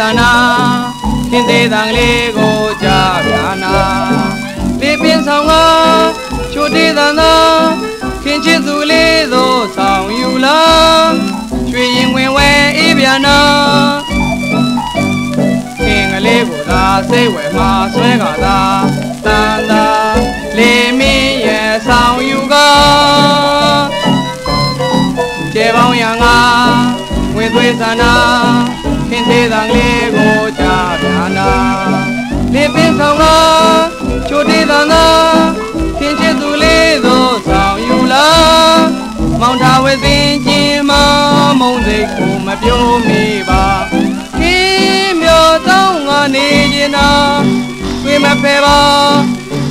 sana thiên đế đang lê gô cha bia na lê biên sông ngơ တေးသနာခင်ချစ်သူလေးသို့ဆောင်ယူလာရွှေရင်ဝင်ဝဲအေးပြာနာခင်ကလေးကိုသာစိတ်ဝဲမှာဆွဲကသာတန်သာလေးမင်းရဲ့ဆောင်ယူကကျေပေါင်းရံကဝင်သွေးသနာခင်သေးတန်လေးကိုကြားပြာနာလေးပင်ဆောင်ကချိုတေးသနာခင်ချစ် သူလေးသို့ဆောင်ယူလာမောင်ထာဝသိင်ချင်းမမုံစိတ်ကိုမပြောမိပါခင်မြောတောင်းငါနေရင်နာတွေ့မဖဲပါ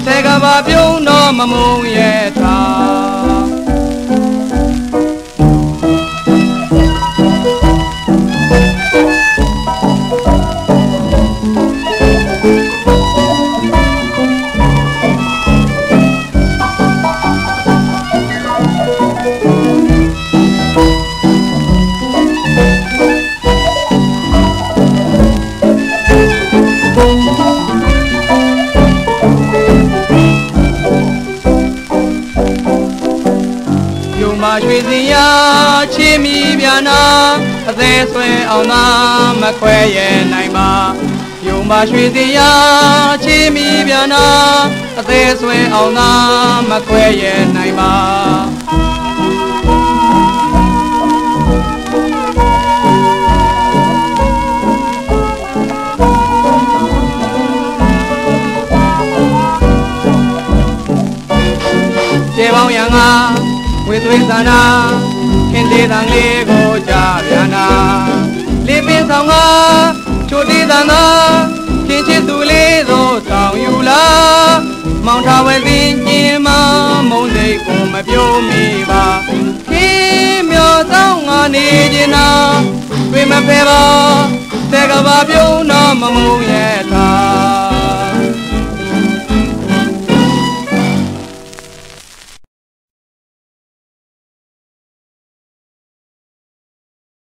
စေကဘာပြုံးတော့မမုံရဲ့ထား ရွှေစင်ရချီမီပြာနာအသေးဆွဲအောင်သာမခွဲရဲ့နိုင်ပါယုံပါရွှေစင်ရချီမီပြာနာအသေးဆွဲအောင်သာမခွဲရဲ့နိုင်ပါကျေပေါင်းရံက ဝေသွေးသနာခင်သေးတန်လေးကိုကြားပြနာလေးပင်ဆောင်ကချိုတေးတန်သာခင်ချစ်သူလေးသို့ဆောင်ယူလာမောင်ထာဝသိင်ကျင်းမမုံစိတ်ကိုမပြောမိပါခင်မြောတောင်းငါနေခြင်းနာတွေ့မဖဲပါတဲ့ကဘာပြုံးတော့မမုံရဲ့ထာ